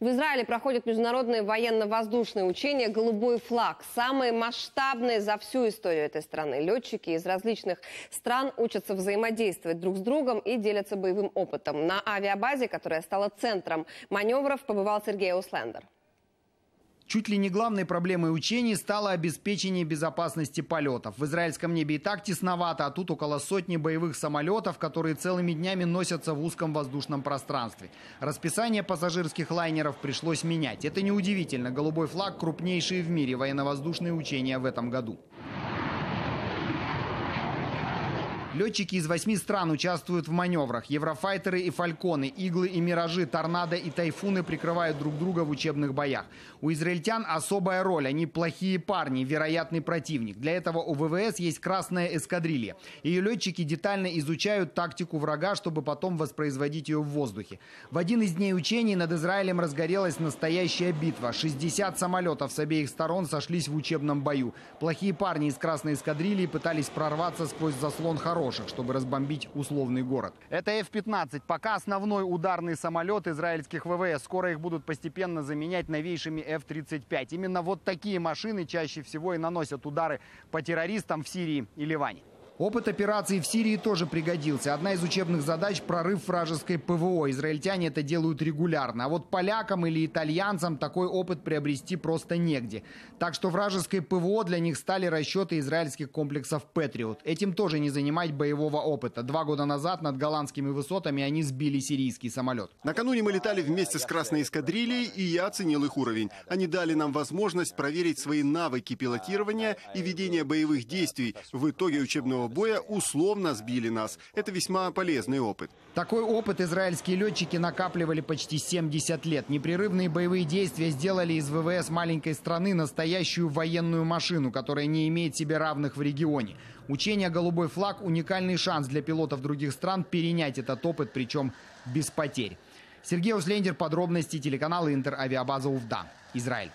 В Израиле проходят международные военно-воздушные учения «Голубой флаг». Самые масштабные за всю историю этой страны. Летчики из различных стран учатся взаимодействовать друг с другом и делятся боевым опытом. На авиабазе, которая стала центром маневров, побывал Сергей Услендер. Чуть ли не главной проблемой учений стало обеспечение безопасности полетов. В израильском небе и так тесновато, а тут около сотни боевых самолетов, которые целыми днями носятся в узком воздушном пространстве. Расписание пассажирских лайнеров пришлось менять. Это неудивительно. Голубой флаг – крупнейшие в мире военно-воздушные учения в этом году. Летчики из восьми стран участвуют в маневрах. Еврофайтеры и фальконы, иглы и миражи, торнадо и тайфуны прикрывают друг друга в учебных боях. У израильтян особая роль. Они плохие парни, вероятный противник. Для этого у ВВС есть красная эскадрилья. Ее летчики детально изучают тактику врага, чтобы потом воспроизводить ее в воздухе. В один из дней учений над Израилем разгорелась настоящая битва. 60 самолетов с обеих сторон сошлись в учебном бою. Плохие парни из красной эскадрильи пытались прорваться сквозь заслон хороших хороших, чтобы разбомбить условный город. Это F-15, пока основной ударный самолет израильских ВВС. Скоро их будут постепенно заменять новейшими F-35. Именно вот такие машины чаще всего и наносят удары по террористам в Сирии и Ливане. Опыт операции в Сирии тоже пригодился. Одна из учебных задач – прорыв вражеской ПВО. Израильтяне это делают регулярно. А вот полякам или итальянцам такой опыт приобрести просто негде. Так что вражеской ПВО для них стали расчеты израильских комплексов «Патриот». Этим тоже не занимать боевого опыта. Два года назад над голландскими высотами они сбили сирийский самолет. Накануне мы летали вместе с Красной эскадрильей, и я оценил их уровень. Они дали нам возможность проверить свои навыки пилотирования и ведения боевых действий. В итоге учебного боя условно сбили нас. Это весьма полезный опыт. Такой опыт израильские летчики накапливали почти 70 лет. Непрерывные боевые действия сделали из ВВС маленькой страны настоящую военную машину, которая не имеет себе равных в регионе. Учение «Голубой флаг» – уникальный шанс для пилотов других стран перенять этот опыт, причем без потерь. Сергей Услендер, подробности телеканала Интер, авиабаза УВДА, Израиль.